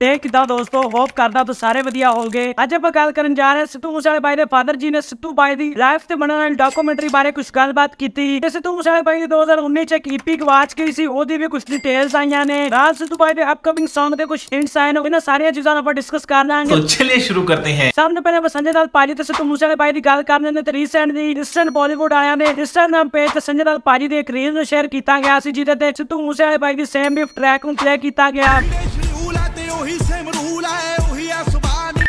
ਤੇ ਕਿਦਾਂ ਦੋਸਤੋ ਹੋਪ ਕਰਦਾ ਤੁਸੀਂ ਸਾਰੇ ਵਧੀਆ ਹੋਵੋਗੇ ਅੱਜ ਆਪਾਂ ਗੱਲ ਕਰਨ ਜਾ ਰਹੇ ਹਾਂ ਸਿੱਧੂ ਮੂਸੇਵਾਲੇ ਬਾਈ ਦੇ ਫਾਦਰ ਜੀ ਨੇ ਸਿੱਧੂ ਬਾਈ ਦੀ ਲਾਈਫ ਤੇ ਬਣਨ ਵਾਲੀ ਡਾਕੂਮੈਂਟਰੀ ਬਾਰੇ ਕੁਝ ਗੱਲਬਾਤ ਕੀਤੀ ਤੇ ਸਿੱਧੂ ਮੂਸੇਵਾਲੇ ਬਾਈ ਦੀ 2019 ਚ ਇੱਕ ਈਪੀ ਗਵਾਚ ਗਈ ਸੀ ਉਹਦੀ ਵੀ ਕੁਝ ਡਿਟੇਲਸ ਆਈਆਂ ਨੇ ਨਾਲ ਸਿੱਧੂ ਬਾਈ ਦੇ ਅਪਕਮਿੰਗ Song ਦੇ ਕੁਝ ਹਿੰਟਸ ਆਏ ਨੇ ਇਹਨਾਂ ਸਾਰੀਆਂ ਚੀਜ਼ਾਂ ਨੂੰ ਆਪਾਂ ਡਿਸਕਸ ਕਰ ਲਾਂਗੇ तो चलिए शुरू करते हैं ਸਭ ਤੋਂ ਪਹਿਲਾਂ ਆਪਾਂ ਸੰਜੇ ਨਾਲ ਪਾਜੀ ਤੇ ਸਿੱਧੂ ਮੂਸੇਵਾਲੇ ਬਾਈ ਦੀ ਗੱਲ ਕਰਨੇ ਨੇ ਤੇ ਰੀਸੈਂਟ ਦੀ ਇੰਸਟੈਂਟ ਬਾਲੀਵੁੱਡ ਆਇਆ ਨੇ ਇੰਸਟਾਗ੍ਰਾਮ ਪੇਜ ਤੇ ਸੰਜੇ ਨਾਲ ਪਾਜੀ ਦੇ ਇੱਕ ਰੀਲ ਨੂੰ ਸ਼ੇਅਰ ਕੀਤਾ ਗਿਆ ਸੀ ਜਿਹਦੇ ਤੇ ਸਿੱਧੂ ਮੂਸੇਵਾਲੇ ਬਾਈ ਦੀ ਸੇਮ ਵੀ ਟਰੈਕ ਨੂੰ ਪਲੇ ਕੀਤਾ ਗਿਆ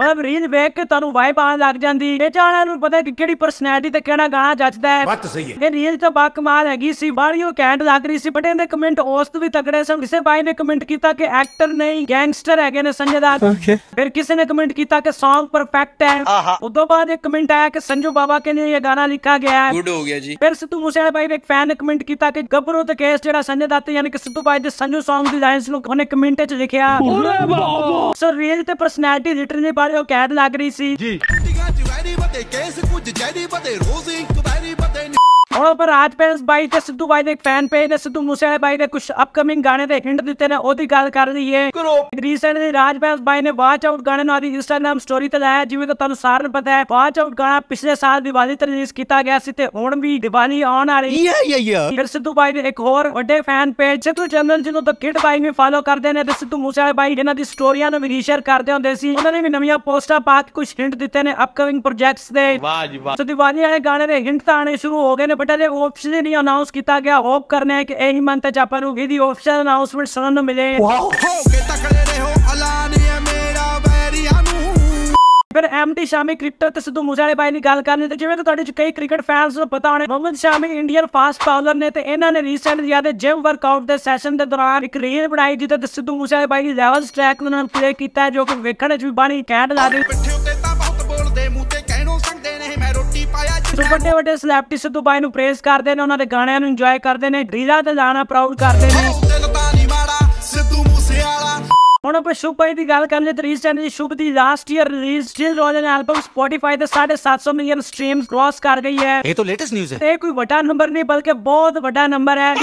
ਮਤਲਬ ਰੀਲ ਵੇਖ ਕੇ ਤੁਹਾਨੂੰ ਵਾਈਬ ਆਣ ਲੱਗ ਜਾਂਦੀ। ਇਹ ਜਾਣਾਂ ਨੂੰ ਪਤਾ ਕਿ ਕਿਹੜੀ ਪਰਸਨੈਲਿਟੀ ਤੇ ਕਿਹੜਾ ਗਾਣਾ ਜੱਜਦਾ ਹੈ। ਬਾਤ ਸਹੀ ਹੈ। ਇਹ ਰੀਲ ਤਾਂ ਬਾ ਕਮਾਲ ਹੈਗੀ ਸੀ ਬਾਹਲੀ ਕੈਂਟ ਲੱਗ ਰਹੀ ਸੀ ਬਟ ਇਹਦੇ ਕਮੈਂਟ ਉਸ ਤੋਂ ਵੀ ਤਕੜੇ ਸਨ। ਕਿਸੇ ਬਾਈ ਨੇ ਕਮੈਂਟ ਕੀਤਾ ਕਿ ਐਕਟਰ ਨਹੀਂ ਗੈਂਗਸਟਰ ਹੈਗੇ ਨੇ ਸੰਜੇ ਦਾ। ਫਿਰ ਕਿਸੇ ਨੇ ਕਮੈਂਟ ਕੀਤਾ ਕਿ Song ਪਰਫੈਕਟ ਹੈ। ਉਦੋਂ ਬਾਅਦ ਇੱਕ ਕਮੈਂਟ ਆਇਆ ਕਿ ਸੰਜੂ ਬਾਬਾ ਕੇ ਲਈ ਇਹ ਗਾਣਾ ਲਿਖਾ ਗਿਆ ਹੈ। ਗੁੱਡ ਹੋ ਗਿਆ ਜੀ। ਫਿਰ ਸਿੱਧੂ ਮੂਸੇਵਾਲੇ ਭਾਈ ਨੇ ਇੱਕ ਫੈਨ ਨੇ ਕਮੈਂਟ ਕੀਤਾ ਕਿ ਗੱਭਰੂ ਤੇ ਕੇਸ ਜਿਹੜਾ ਸੰਜੇ ਦਾਤੇ ਯਾਨੀ ਕਿ ਸਿੱਧੂ ਭਾਈ ਦੇ ਸੰਜੂ ਸੌਂਗ ਦੀ ਲਾਈਨਸ ਨੂੰ ਉਹਨੇ ਕਮੈਂਟ 'ਚ ਲਿਖਿਆ। ਸੋ ਰੀਅਲ ਤੇ ਪਰਸਨੈਲਿਟੀ ਲਿਟਰਲੀ ਬਾਰੇ ਉਹ ਕੈਦ ਲੱਗ ਰਹੀ ਸੀ। ਕੇਸ ਕੁਝ ਜੈਰੀ ਬਤੇ ਰੋਜ਼ ਇਨਕੁਆਇਰੀ ਬਤੇ ਹੁਣ ਪਰ ਰਾਜ ਪੈਂਸ ਬਾਈ ਤੇ ਸਿੱਧੂ ਬਾਈ ਦੇ ਇੱਕ ਫੈਨ ਪੇਜ ਨੇ ਸਿੱਧੂ ਮੂਸੇਵਾਲੇ ਬਾਈ ਦੇ ਕੁਝ ਅਪਕਮਿੰਗ ਗਾਣੇ ਦੇ ਹਿੰਟ ਦਿੱਤੇ ਨੇ ਉਹਦੀ ਗੱਲ ਕਰ ਰਹੀ ਹੈ ਰੀਸੈਂਟਲੀ ਰਾਜ ਪੈਂਸ ਬਾਈ ਨੇ ਵਾਚ ਆਊਟ ਗਾਣੇ ਨੂੰ ਆਦੀ ਇੰਸਟਾਗ੍ਰam ਸਟੋਰੀ ਤੇ ਲਾਇਆ ਜਿਵੇਂ ਕਿ ਤੁਹਾਨੂੰ ਸਾਰਿਆਂ ਨੂੰ ਪਤਾ ਹੈ ਵਾਚ ਆਊਟ ਗਾਣਾ ਪਿਛਲੇ ਸਾਲ ਦੀਵਾਲੀ ਤੇ ਰਿਲੀਜ਼ ਕੀਤਾ ਗਿਆ ਸੀ ਤੇ ਹੁਣ ਵੀ ਦੀਵਾਲੀ ਆਉਣ ਵਾਲੀ ਯਾ ਯਾ ਯਾ ਫਿਰ ਸਿੱਧੂ ਬਾਈ ਦੇ ਇੱਕ ਹੋਰ ਵੱਡੇ ਫੈਨ ਪੇਜ ਸਿੱਧੂ ਚੰਦਨ ਜਿਹਨੂੰ ਤਾਂ ਕਿਡ ਬਾਈ ਵੀ ਫਾਲੋ ਕਰਦੇ ਨੇ ਤੇ ਸਿੱਧੂ ਮੂਸੇਵਾਲੇ ਬਾਈ ਇਹਨਾਂ ਦੀ ਸਟੋਰੀਆਂ ਨੂੰ ਵੀ ਰੀਸ਼ੇਅਰ ਕਰਦੇ ਹੁੰਦੇ ਸੀ ਉਹਨਾਂ ਨੇ ਵੀ ਨਵੀਆਂ ਪੋਸਟਾਂ ਪਾ ਕੇ ਕੁਝ ਹਿੰਟ ਦਿੱਤੇ ਨੇ ਅਪਕਮਿੰਗ ਪ੍ਰੋਜੈਕਟਸ ਦੇ वाह जी वाह ਸੋ ਦੀਵਾਲੀ ਵਾਲੇ ਗਾਣੇ ਦੇ ਹਿੰਟ ਤਾਂ ਆਣੇ ਸ਼ੁਰੂ ਹੋ ਗਏ ਨੇ ਬਟ ਅਜੇ ਆਫੀਸ਼ੀਅਲੀ ਨਹੀਂ ਅਨਾਉਂਸ ਕੀਤਾ ਗਿਆ। ਹੋਪ ਕਰਨੇ ਹੈ ਕਿ ਇਹੀ ਮੰਥ ਚ ਆਪਾਂ ਨੂੰ ਇਹਦੀ ਆਫੀਸ਼ੀਅਲ ਅਨਾਉਂਸਮੈਂਟ ਸੁਣਨ ਨੂੰ ਮਿਲੇ। ਹੋ ਕੇ ਤਕੜੇ ਰਹੋ ਐਲਾਨੀਏ ਮੇਰਾ ਵੈਰੀਆਂ ਨੂੰ ਫਿਰ ਐਮਟੀ ਸ਼ਾਮੀ ਕ੍ਰਿਕਟਰ ਤੇ ਸਿੱਧੂ ਮੂਸੇਵਾਲੇ ਬਾਈ ਦੀ ਗੱਲ ਕਰਨੀ ਤੇ ਜਿਵੇਂ ਕਿ ਤੁਹਾਡੇ ਚ ਕਈ ਕ੍ਰਿਕਟ ਫੈਨਸ ਨੂੰ ਪਤਾ ਹੋਣੇ ਮੁਹੰਮਦ ਸ਼ਾਮੀ ਇੰਡੀਅਨ ਫਾਸਟ ਬਾਲਰ ਨੇ ਤੇ ਇਹਨਾਂ ਨੇ ਰੀਸੈਂਟ ਜਿਆਦੇ ਜਿਮ ਵਰਕਆਊਟ ਦੇ ਸੈਸ਼ਨ ਦੇ ਦੌਰਾਨ ਇੱਕ ਰੀਲ ਬਣਾਈ ਜਿਹਦੇ ਤੇ ਸਿੱਧੂ ਮੂਸੇਵਾਲੇ ਬਾਈ ਦੀ ਲੈਵਲਸ ਟਰੈਕ ਨਾਲ ਪਲੇ ਕੀਤਾ ਜੋ ਕਿ ਵੇਖਣ ਚ ਵੀ ਬਾਣੀ ਕੈਂਟ ਲੱਗਦੀ ਪਿੱਠੇ ਸੋ ਵੱਡੇ ਵੱਡੇ ਸੈਲੈਬ੍ਰਿਟੀ ਸਿੱਧੂ ਬਾਈ ਨੂੰ ਪ੍ਰੇਜ਼ ਕਰਦੇ ਨੇ ਉਹਨਾਂ ਦੇ ਗਾਣਿਆਂ ਨੂੰ ਇੰਜੋਏ ਕਰਦੇ ਨੇ ਰੀਲਾਂ ਤੇ ਲਾਣਾ ਪ੍ਰਾਊਡ ਕਰਦੇ ਨੇ। ਹੁਣ ਆਪਾਂ ਸ਼ੁਭ ਭਾਈ ਦੀ ਗੱਲ ਕਰ ਲਈ ਤੇ ਰੀਸੈਂਟ ਦੀ ਸ਼ੁਭ ਦੀ last year release still rollin album Spotify ਤੇ 750 ਮਿਲੀਅਨ ਸਟ੍ਰੀਮਸ ਕ੍ਰਾਸ ਕਰ ਗਈ ਹੈ। ਇਹ ਤਾਂ ਲੇਟੈਸਟ ਨਿਊਜ਼ ਹੈ। ਇਹ ਕੋਈ ਵੱਡਾ ਨੰਬਰ ਨਹੀਂ ਬਲਕਿ ਬਹੁਤ ਵੱਡਾ ਨੰਬਰ ਹੈ।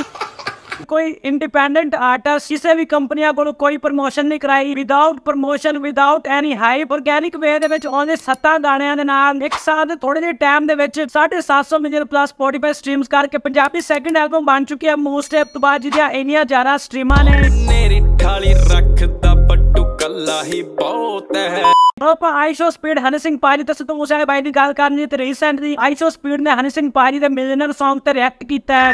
ਕੋਈ ਇੰਡੀਪੈਂਡੈਂਟ ਆਰਟਿਸਟ ਕਿਸੇ ਵੀ ਕੰਪਨੀਆਂ ਕੋਲੋਂ ਕੋਈ ਪ੍ਰਮੋਸ਼ਨ ਨਹੀਂ ਕਰਾਈ without promotion without any hype organic way ਦੇ ਵਿੱਚ ਉਹਨੇ ਸੱਤਾਂ ਗਾਣਿਆਂ ਦੇ ਨਾਲ ਇੱਕ ਸਾਲ ਥੋੜੇ ਜਿਹੇ ਟਾਈਮ ਦੇ ਵਿੱਚ 750 ਮਿਲੀਅਨ ਪਲੱਸ Spotify ਸਟ੍ਰੀਮਸ ਕਰਕੇ ਪੰਜਾਬੀ ਸੈਕੰਡ ਐਲਬਮ ਬਣ ਚੁੱਕੀ ਹੈ ਮੋਸਟ ਐਪ ਤੋਂ ਬਾਅਦ ਜਿਹਦੀਆਂ ਇੰਨੀਆਂ ਜ਼ਿਆਦਾ ਸਟ੍ਰੀਮਾਂ ਨੇ। ਮੇਰੀ ਠਾਲੀ ਰੱਖਦਾ ਬਹੁਤ ਹੈ। ਹੁਣ ਆਪਾਂ ਆਈਸ਼ੋ ਸਪੀਡ ਹਨੀ ਸਿੰਘ ਪਾਜੀ ਤੇ ਸਿੱਧੂ ਮੂਸੇਵਾਲੇ ਬਾਈ ਦੀ ਗੱਲ ਕਰਨੀ ਤੇ ਰੀਸੈਂਟਲੀ ਆਈਸ਼ੋ ਸਪੀਡ ਨੇ ਹਨੀ ਸਿੰਘ ਪਾਜੀ ਦੇ ਮਿਲੀਅਨਰ Song ਤੇ ਰਿਐਕਟ ਕੀਤਾ ਹੈ।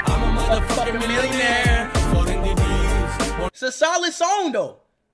Solid Song though.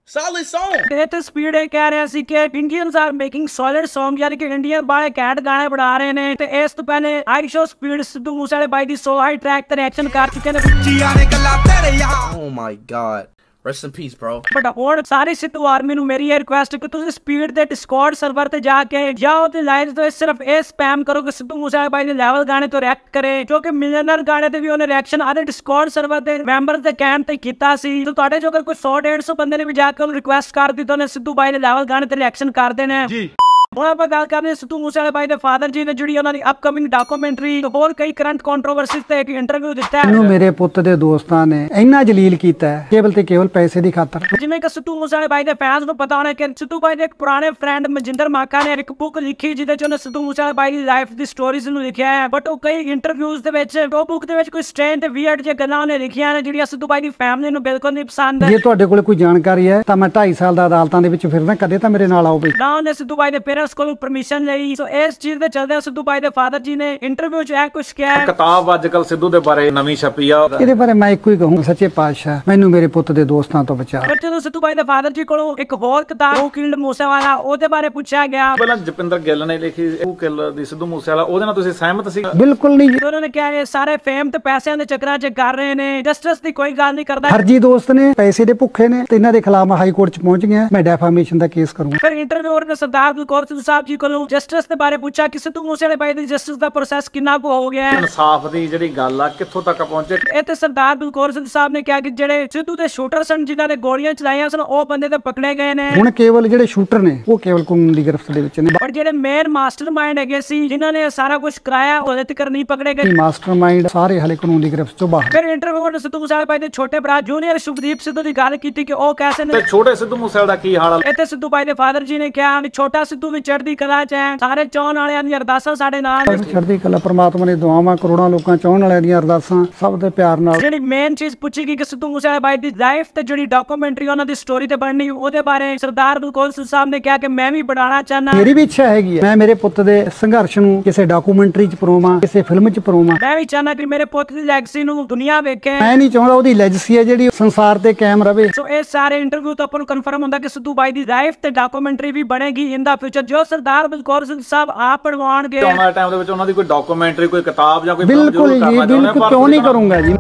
Solid Song. ਤੇ ਤੇ ਸਪੀਡ ਇਹ ਕਹਿ ਰਿਹਾ ਸੀ ਕਿ Indians are making solid Song ਯਾਨੀ ਕਿ ਇੰਡੀਅਨ ਬਾਲੇ ਕੈਟ ਗਾਣੇ ਬਣਾ ਰਹੇ ਨੇ। ਤੇ ਇਸ ਤੋਂ ਪਹਿਲੇ ਆਈਸ਼ੋ ਸਪੀਡ ਸਿੱਧੂ ਮੂਸੇਵਾਲੇ ਬਾਈ ਦੀ ਸੋ ਹਾਈ ਟਰੈਕ ਤੇ ਰਿਐਕਸ਼ਨ ਕਰ ਚੁੱਕੇ ਨੇ। ਜੀਆਂ ਨੇ ਗੱਲਾਂ ਤੇਰੇ ਯਾਰ। Oh my god. Rest in peace bro. But ਹੁਣ ਸਾਰੀ ਸਿੱਧੂ ਆਰਮੀ ਨੂੰ ਮੇਰੀ ਇਹ ਰਿਕੁਐਸਟ ਕਿ ਤੁਸੀਂ ਸਪੀਡ ਦੇ ਡਿਸਕਾਰਡ ਸਰਵਰ ਤੇ ਜਾ ਕੇ ਜਾਓ ਤੇ ਲਾਈਨਸ ਤੋਂ ਸਿਰਫ ਇਹ ਸਪੈਮ ਕਰੋ ਕਿ ਸਿੱਧੂ ਮੂਸੇਵਾਲੇ ਬਾਈ ਦੇ ਲੈਵਲ ਗਾਣੇ ਤੋਂ ਰਿਐਕਟ ਕਰੇ ਕਿਉਂਕਿ ਮਿਲੀਅਨਰ ਗਾਣੇ ਤੇ ਵੀ ਉਹਨੇ ਰਿਐਕਸ਼ਨ ਆਦੇ ਡਿਸਕਾਰਡ ਸਰਵਰ ਦੇ ਮੈਂਬਰ ਦੇ ਕਹਿਣ ਤੇ ਕੀਤਾ ਸੀ। ਤੇ ਤੁਹਾਡੇ ਜੋ ਅਗਰ ਕੋਈ 100 150 ਬੰਦੇ ਨੇ ਵੀ ਜਾ ਕੇ ਉਹਨੂੰ ਰਿਕੁਐਸਟ ਕਰ ਦਿੱਤੀ ਤਾਂ ਉਹਨੇ ਸਿੱਧੂ ਬਾਈ ਦੇ ਲੈਵਲ ਗਾਣੇ ਤੇ ਰਿਐਕਸ਼ਨ ਕਰ ਦੇਣਾ। ਜੀ। ਹੁਣ ਆਪਾਂ ਗੱਲ ਕਰਦੇ ਹਾਂ ਸਿੱਧੂ ਮੂਸੇਵਾਲੇ ਬਾਈ ਦੇ ਫਾਦਰ ਜੀ ਨੇ ਜਿਹੜੀ ਉਹਨਾਂ ਦੀ ਅਪਕਮਿੰਗ ਡਾਕੂਮੈਂਟਰੀ ਤੇ ਹੋਰ ਕਈ ਕਰੰਟ ਕੰਟਰੋਵਰਸੀਜ਼ ਤੇ ਇੱਕ ਇੰਟਰਵਿਊ ਦਿੱਤਾ ਹੈ। ਮੈਨੂੰ ਮੇਰੇ ਪੁੱਤ ਦੇ ਦੋਸਤਾਂ ਨੇ ਇੰਨਾ ਜਲੀਲ ਕੀਤਾ ਹੈ ਕੇਵਲ ਤੇ ਕੇਵਲ ਪੈਸੇ ਦੀ ਖਾਤਰ। ਜਿਵੇਂ ਕਿ ਸਿੱਧੂ ਮੂਸੇਵਾਲੇ ਬਾਈ ਦੇ ਫੈਨਸ ਨੂੰ ਪਤਾ ਹੋਣਾ ਕਿ ਸਿੱਧੂ ਬਾਈ ਦੇ ਇੱਕ ਪੁਰਾਣੇ ਫਰੈਂਡ ਮਜਿੰਦਰ ਮਾਕਾ ਨੇ ਇੱਕ ਬੁੱਕ ਲਿਖੀ ਜਿਹਦੇ ਚ ਉਹਨੇ ਸਿੱਧੂ ਮੂਸੇਵਾਲੇ ਬਾਈ ਦੀ ਲਾਈਫ ਦੀ ਸਟੋਰੀਜ਼ ਨੂੰ ਲਿਖਿਆ ਹੈ। ਬਟ ਉਹ ਕਈ ਇੰਟਰਵਿਊਜ਼ ਦੇ ਵਿੱਚ ਉਹ ਬੁੱਕ ਦੇ ਵਿੱਚ ਕੋਈ ਸਟ੍ਰੇਨ ਤੇ ਵੀਅਰਡ ਜਿਹੀਆਂ ਗੱਲਾਂ ਉਹਨੇ ਲਿਖੀਆਂ ਨੇ ਜਿਹੜੀਆਂ ਸਿੱਧੂ ਬਾਈ ਦੀ ਫੈਮਿਲੀ ਨੂੰ ਬਿਲਕੁਲ ਨਹੀਂ ਪਸੰਦ ਜੇ ਤੁਹਾਡੇ ਕੋਲ ਕੋਈ ਜਾਣਕਾਰੀ ਹੈ ਤਾਂ ਮੈਂ 2.5 ਸਾਲ ਦਾ ਅਦਾਲਤਾਂ ਦੇ ਵਿੱਚ ਫਿਰਦਾ ਕਦੇ ਤਾਂ ਮੇਰੇ ਨਾਲ ਆਓ ਬਈ। ਨਾ ਉਹਨੇ ਸਿੱਧੂ ਬਾਈ ਦੇ ਪੇਰੈਂਟਸ ਕੋਲੋਂ ਪਰਮਿਸ਼ਨ ਲਈ। ਸੋ ਇਸ ਚੀਜ਼ ਦੇ ਚੱਲਦੇ ਸਿੱਧੂ ਬਾਈ ਦੇ ਫਾਦਰ ਜੀ ਨੇ ਇੰਟਰਵਿਊ 'ਚ ਇਹ ਕੁਝ ਕਿਹਾ। ਕਿਤਾਬ ਅੱਜ ਕੱਲ ਸਿੱਧੂ ਦੇ ਬਾਰੇ ਨਵੀਂ ਛਪੀ ਆ। ਇਹਦੇ ਬਾਰੇ ਮੈਂ ਇੱਕੋ ਹੀ ਕਹੂੰ ਸੱਚੇ ਪਾਤਸ਼ਾਹ ਮੈਨੂੰ ਮੇਰੇ ਪੁੱਤ ਦੇ ਦੋਸਤਾਂ ਤੋਂ ਬਚਾ। ਪਰ ਜਦੋਂ ਸਿੱਧੂ ਬਾਈ ਦੇ ਫਾਦਰ ਜੀ ਕੋਲੋਂ ਇੱਕ ਹੋਰ ਕਿਤਾਬ ਉਹ ਕਿਲਡ ਮੂਸੇਵਾਲਾ ਉਹਦੇ ਬਾਰੇ ਪੁੱਛਿਆ ਗਿਆ। ਪਹਿਲਾਂ ਜਪਿੰਦਰ ਗਿੱਲ ਨੇ ਲਿਖੀ ਉਹ ਕਿੱਲ ਦੀ ਸਿੱਧੂ ਮੂਸੇਵਾਲਾ ਉਹਦੇ ਨਾਲ ਤੁਸੀਂ ਸਹਿਮਤ ਸੀ? ਬਿਲਕੁਲ ਨਹੀਂ ਉਹਨਾਂ ਨੇ ਕਿਹਾ ਇਹ ਸਾਰੇ ਫੇਮ ਤੇ ਪੈਸਿਆਂ ਦੇ ਚੱਕਰਾਂ 'ਚ ਕਰ ਰਹੇ ਨੇ ਜਸਟਿਸ ਦੀ ਕੋਈ ਗੱਲ ਨਹੀਂ ਕਰਦਾ। ਫਰਜੀ ਦੋਸਤ ਨੇ ਪੈਸੇ ਦੇ ਭੁੱਖੇ ਨੇ ਤੇ ਇਹਨਾਂ ਦੇ ਖਿਲਾਫ ਹਾਈ ਕੋਰਟ ਚ ਪਹੁੰਚ ਗਿਆ ਮੈਂ ਡੈਫਾਮੇਸ਼ਨ ਦਾ ਕੇਸ ਕਰੂੰਗਾ। ਫਿਰ ਇੰਟਰਵਿਊਅਰ ਨੇ ਸਰਦਾਰ ਗੁਰਕੌਰ ਸਿੱਧੂ ਸਾਹਿਬ ਜੀ ਕੋਲੋਂ ਜਸਟਿਸ ਦੇ ਬਾਰੇ ਪੁੱਛਿਆ ਕਿ ਸਿੱਧੂ ਮੂਸੇਵਾਲੇ ਬਾਈ ਦੀ ਜਸਟਿਸ ਦਾ ਪ੍ਰੋਸੈਸ ਕਿੰਨਾ ਕੁ ਹੋ ਗਿਆ ਹੈ? ਇਨਸਾਫ ਦੀ ਜਿਹੜੀ ਗੱਲ ਆ ਕਿੱਥੋਂ ਤੱਕ ਪਹੁੰਚੇ? ਇਹ ਤੇ ਸਰਦਾਰ ਬਲਕੌਰ ਸਿੰਘ ਸਾਹਿਬ ਨੇ ਕਿਹਾ ਕਿ ਜਿਹੜੇ ਸਿੱਧੂ ਦੇ ਸ਼ੂਟਰ ਸਨ ਜਿਨ੍ਹਾਂ ਨੇ ਗੋਲੀਆਂ ਚਲਾਈਆਂ ਸਨ ਉਹ ਬੰਦੇ ਤੇ ਪਕੜੇ ਗਏ ਨੇ। ਹੁਣ ਕੇਵਲ ਜਿਹੜੇ ਸ਼ੂਟਰ ਨੇ ਉਹ ਕੇਵਲ ਕਾਨੂੰਨ ਦੀ ਗ੍ਰਿਫਤ ਦੇ ਵਿੱਚ ਨੇ। ਪਰ ਜਿਹੜੇ ਮੇਨ ਮਾਸਟਰਮਾਈਂਡ ਹੈਗੇ ਸੀ ਜਿਨ੍ਹਾਂ ਨੇ ਸਾਰਾ ਕੁਝ ਕਰਾਇਆ ਉਹਦੇ ਤੱਕ ਨਹੀਂ ਪਕੜੇ ਗਏ। ਮਾਸਟਰਮਾਈਂਡ ਸਾਰੇ ਹਲੇ ਕਾਨੂੰਨ ਦੀ ਗ੍ਰਿਫਤ ਤੋਂ ਬਾਹਰ। ਫਿਰ ਇੰਟਰਵਿਊ ਵਿੱਚ ਸਿੱਧੂ ਮੂਸੇਵਾਲੇ ਬਾਈ ਦੇ ਛੋਟੇ ਭਰਾ ਜੂਨੀਅਰ ਸ਼ੁਭਦੀਪ ਸਿੱਧੂ ਦੀ ਗੱਲ ਕੀਤੀ ਕਿ ਉਹ ਕੈਸੇ ਨੇ? ਤੇ ਛੋਟੇ ਸਿੱਧੂ ਮੂਸੇਵਾਲੇ ਦਾ ਕੀ ਹਾਲ ਆ? ਇੱਥੇ ਸਿੱਧੂ ਬਾਈ ਦੇ ਫਾਦਰ ਜੀ ਨੇ ਕਿਹਾ ਕਿ ਛੋਟਾ ਸਿੱਧੂ ਵੀ ਚੜ੍ਹਦੀ ਕਲਾ 'ਚ ਹੈ। ਸਾਰੇ ਚਾਹਣ ਵਾਲਿਆਂ ਦੀਆਂ ਅਰਦਾਸਾਂ ਸਾਡੇ ਨਾਲ ਨੇ। ਚੜ੍ਹਦੀ ਕਲਾ ਪ੍ਰਮਾਤਮਾ ਨੇ ਦੁਆਵਾਂ ਕਰੋੜਾਂ ਲੋਕਾਂ ਚਾਹਣ ਵਾਲਿਆਂ ਦੀਆਂ ਅਰਦਾਸਾਂ ਸਭ ਦੇ ਪਿਆਰ ਨਾਲ। ਜਿਹੜੀ ਮੇਨ ਚੀਜ਼ ਪੁੱਛੀ ਗਈ ਕਿ ਸਿੱਧੂ ਮੂਸੇਵਾਲੇ ਬਾਈ ਦੀ ਲਾਈਫ ਤੇ ਜਿਹੜੀ ਡਾਕੂਮੈਂਟਰੀ ਉਹਨਾਂ ਦੀ ਸਟੋਰੀ ਤੇ ਬਣਨੀ ਉਹਦੇ ਬਾਰੇ ਸਰਦਾਰ ਬਲਕੌਰ ਸਿੰਘ ਸਾਹਿਬ ਨੇ ਕਿਹਾ ਕਿ ਮੈਂ ਵੀ ਬਣਾਉਣਾ ਚਾਹਨਾ ਮੇਰੀ ਵੀ ਇੱਛਾ ਹੈਗੀ ਹੈ। ਮੈਂ ਮੇਰੇ ਪੁੱਤ ਦੇ ਸੰਘਰਸ਼ ਨੂੰ ਕਿਸੇ ਡਾਕੂਮੈਂਟਰੀ 'ਚ ਪਰੋਵਾਂ ਕਿਸੇ ਫਿਲਮ 'ਚ ਪਰੋਵਾਂ। ਮੈਂ ਵੀ ਚਾਹਨਾ ਕਿ ਮੇਰੇ ਪੁੱਤ ਦੀ ਲੈਗਸੀ ਨੂੰ ਦੁਨੀਆ ਵੇਖੇ। ਮੈਂ ਨਹੀਂ ਚਾਹੁੰਦਾ ਉਹਦੀ ਲੈਜਸੀ ਹੈ ਜਿਹੜੀ ਸੰਸਾਰ ਤੇ ਕਾਇਮ ਰਵੇ। ਸੋ ਇਹ ਸਾਰੇ ਇੰਟਰਵਿਊ ਤੋਂ ਆਪਾਂ ਨੂੰ ਕਨਫਰਮ ਹੁੰਦਾ ਕਿ ਸਿੱਧੂ ਬਾਈ ਦੀ ਲਾਈਫ ਤੇ ਡਾਕੂਮੈਂਟਰੀ ਵੀ ਬਣੇਗੀ ਇਨ ਦਾ ਫਿਊਚਰ ਜੋ ਸਰਦਾਰ ਬਲਕੌਰ ਸਿੰਘ ਸਾਹਿਬ ਆਪ ਪੜਵਾਉਣਗੇ ਆਉਣ ਵਾਲੇ ਟਾਈਮ ਦੇ ਵਿੱਚ ਉਹਨਾਂ ਦੀ ਕੋਈ ਡਾਕੂਮੈਂਟਰੀ ਕੋਈ ਕਿਤਾਬ ਜਾਂ ਕੋਈ ਬਿਲਕੁਲ ਜੀ ਬਿਲਕੁਲ ਕਿਉਂ ਨਹੀਂ ਕਰੂੰਗਾ ਜੀ?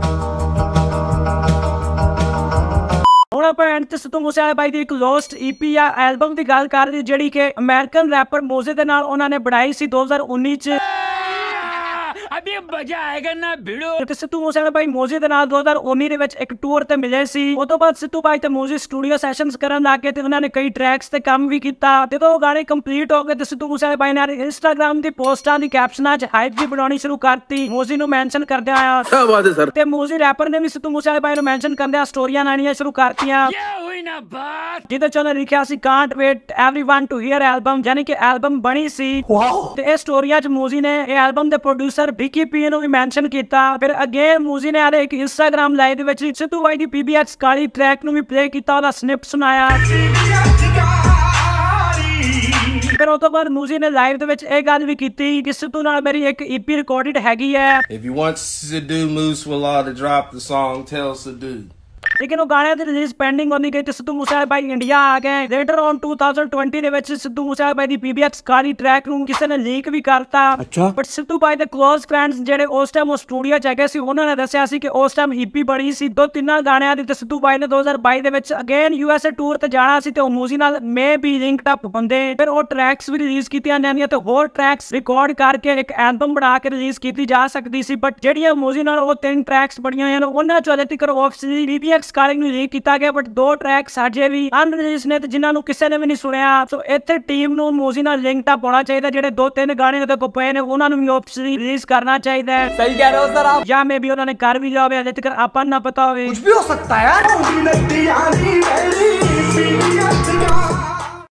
ਹੁਣ ਆਪਾਂ ਐਂਡ ਤੇ ਸਿੱਧੂ ਮੂਸੇਵਾਲੇ ਬਾਈ ਦੀ ਇੱਕ ਲੋਸਟ ਈਪੀ ਜਾਂ ਐਲਬਮ ਦੀ ਗੱਲ ਕਰ ਰਹੀ ਜਿਹੜੀ ਕਿ ਅਮਰੀਕਨ ਰੈਪਰ ਮੋਜ਼ੇ ਦੇ ਨਾਲ ਉਹਨਾਂ ਨੇ ਬਣਾਈ ਸੀ 2019 ਚ। ਅਬੇ ਬਜਾਏਗਾ ਨਾ ਭਿੜੋ ਤੇ ਸਿੱਧੂ ਮੂਸੇਵਾਲਾ ਭਾਈ ਮੋਜੀ ਦੇ ਨਾਲ 2019 ਦੇ ਵਿੱਚ ਇੱਕ ਟੂਰ ਤੇ ਮਿਲੇ ਸੀ ਉਸ ਤੋਂ ਬਾਅਦ ਸਿੱਧੂ ਭਾਈ ਤੇ ਮੋਜੀ ਸਟੂਡੀਓ ਸੈਸ਼ਨਸ ਕਰਨ ਲੱਗ ਗਏ ਤੇ ਉਹਨਾਂ ਨੇ ਕਈ ਟਰੈਕਸ ਤੇ ਕੰਮ ਵੀ ਕੀਤਾ ਤੇ ਉਹ ਗਾਣੇ ਕੰਪਲੀਟ ਹੋ ਗਏ ਤੇ ਸਿੱਧੂ ਮੂਸੇਵਾਲਾ ਭਾਈ ਨੇ ਇੰਸਟਾਗ੍ਰam ਦੀ ਪੋਸਟਾਂ ਦੀ ਕੈਪਸ਼ਨਾਂ 'ਚ ਹਾਈਪ ਵੀ ਬਣਾਉਣੀ ਸ਼ੁਰੂ ਕਰਤੀ ਮੋਜੀ ਨੂੰ ਮੈਂਸ਼ਨ ਕਰਦੇ ਆਇਆ ਕੀ ਬਾਤ ਹੈ ਸਰ ਤੇ ਮੋਜੀ ਰੈਪਰ ਨੇ ਵੀ ਸਿੱਧੂ ਮੂਸੇਵਾਲਾ ਭਾਈ ਨੂੰ ਮੈਂਸ਼ਨ ਕਰਦੇ ਆ ਸਟੋਰੀਆਂ ਲਾਣੀਆਂ ਸ਼ੁਰੂ ਕਰਤੀਆਂ क्या हुई ना बात ਜਿਹਦੇ ਚ ਉਹਨੇ ਲਿਖਿਆ ਸੀ can't wait everyone to hear album ਯਾਨੀ ਕਿ ਐਲਬਮ ਬਣੀ ਸੀ ਤੇ ਇਹ ਸਟੋਰੀਆਂ ਚ ਮੂਜ਼ੀ ਨੇ ਇਹ ਐਲਬਮ ਦੇ ਪ੍ਰੋਡਿਊਸਰ ਵਿੱਕੀ ਪੀ ਨੂੰ ਵੀ ਮੈਂਸ਼ਨ ਕੀਤਾ ਫਿਰ ਅਗੇਨ ਮੂਜ਼ੀ ਨੇ ਆਲੇ ਇੱਕ ਇੰਸਟਾਗ੍ਰam ਲਾਈਵ ਦੇ ਵਿੱਚ ਸਿੱਧੂ ਬਾਈ ਦੀ ਪੀਬੀਐਕਸ ਕਾਲੀ ਟਰੈਕ ਨੂੰ ਵੀ ਪਲੇ ਕੀਤਾ ਉਹਦਾ ਸਨਿਪ ਸੁਣਾਇਆ ਫਿਰ ਉਹ ਤੋਂ ਬਾਅਦ ਮੂਜ਼ੀ ਨੇ ਲਾਈਵ ਦੇ ਵਿੱਚ ਇਹ ਗੱਲ ਵੀ ਕੀਤੀ ਕਿ ਸਿੱਧੂ ਨਾਲ ਮੇਰੀ ਇੱਕ ਈਪੀ ਰਿਕਾਰਡਡ ਹੈਗੀ ਹੈ If you want Sidhu Moosewala to drop the song, tell Sidhu. ਲੇਕਿਨ ਉਹ ਗਾਣਿਆਂ ਦੀ ਰਿਲੀਜ਼ ਪੈਂਡਿੰਗ ਹੁੰਦੀ ਗਈ ਤੇ ਸਿੱਧੂ ਮੂਸੇਵਾਲੇ ਬਾਈ ਇੰਡੀਆ ਆ ਗਏ। ਲੇਟਰ ਔਨ 2020 ਦੇ ਵਿੱਚ ਸਿੱਧੂ ਮੂਸੇਵਾਲੇ ਬਾਈ ਦੀ ਪੀਬੀਐਕਸ ਕਾਲੀ ਟਰੈਕ ਨੂੰ ਕਿਸੇ ਨੇ ਲੀਕ ਵੀ ਕਰਤਾ। ਬਟ ਸਿੱਧੂ ਬਾਈ ਦੇ ਕਲੋਜ਼ ਫਰੈਂਡਸ ਜਿਹੜੇ ਉਸ ਟਾਈਮ ਉਹ ਸਟੂਡੀਓ ਚ ਹੈਗੇ ਸੀ ਉਹਨਾਂ ਨੇ ਦੱਸਿਆ ਸੀ ਕਿ ਉਸ ਟਾਈਮ ਈਪੀ ਬਣੀ ਸੀ। ਦੋ ਤਿੰਨਾਂ ਗਾਣਿਆਂ ਦੀ ਤੇ ਸਿੱਧੂ ਬਾਈ ਨੇ 2022 ਦੇ ਵਿੱਚ ਅਗੇਨ ਯੂਐਸਏ ਟੂਰ ਤੇ ਜਾਣਾ ਸੀ ਤੇ ਉਹ ਮੂਜ਼ੀ ਨਾਲ ਮੇ ਵੀ ਲਿੰਕਡ ਅਪ ਹੁੰਦੇ। ਫਿਰ ਉਹ ਟਰੈਕਸ ਵੀ ਰਿਲੀਜ਼ ਕੀਤੀਆਂ ਜਾਂਦੀਆਂ ਤੇ ਹੋਰ ਟਰੈਕਸ ਰਿਕਾਰਡ ਕਰਕੇ ਇੱਕ ਐਲਬਮ ਬਣਾ ਕੇ ਰਿਲੀਜ਼ ਕੀਤੀ ਜਾ ਸਕਦੀ ਸੀ। ਬਟ ਜਿਹੜੀਆਂ ਮੂਜ਼ੀ ਨਾਲ ਉਹ ਤਿੰਨ ਟਰੈਕਸ ਬਣੀਆਂ ਹੋਈਆਂ ਨੇ ਉਹਨਾਂ ਚੋਂ ਅਜੇ ਤੱਕ ਆਫਸਲੀ ਟਰੈਕਸ ਕਾਲਿੰਗ ਨੂੰ ਲੀਕ ਕੀਤਾ ਗਿਆ ਬਟ ਦੋ ਟਰੈਕਸ ਅਜੇ ਵੀ ਅਨਰਿਲੀਜ਼ ਨੇ ਤੇ ਜਿਨ੍ਹਾਂ ਨੂੰ ਕਿਸੇ ਨੇ ਵੀ ਨਹੀਂ ਸੁਣਿਆ। ਸੋ ਇੱਥੇ ਟੀਮ ਨੂੰ ਮੋਜ਼ੀ ਨਾਲ ਲਿੰਕ ਤਾਂ ਪਾਉਣਾ ਚਾਹੀਦਾ ਜਿਹੜੇ ਦੋ ਤਿੰਨ ਗਾਣੇ ਉਹਦੇ ਕੋਲ ਪਏ ਨੇ ਉਹਨਾਂ ਨੂੰ ਵੀ ਆਪਸ਼ਨਲੀ ਰਿਲੀਜ਼ ਕਰਨਾ ਚਾਹੀਦਾ ਹੈ। ਸਹੀ ਕਹਿ ਰਹੇ ਹੋ ਸਰ ਆਪ। ਜਾਂ ਮੇਬੀ ਉਹਨਾਂ ਨੇ ਕਰ ਵੀ ਲਿਆ ਹੋਵੇ ਅਜੇ ਤੱਕ ਆਪਾਂ ਨਾ ਪਤਾ ਹੋਵੇ। ਕੁਝ ਵੀ ਹੋ ਸਕਦਾ ਹੈ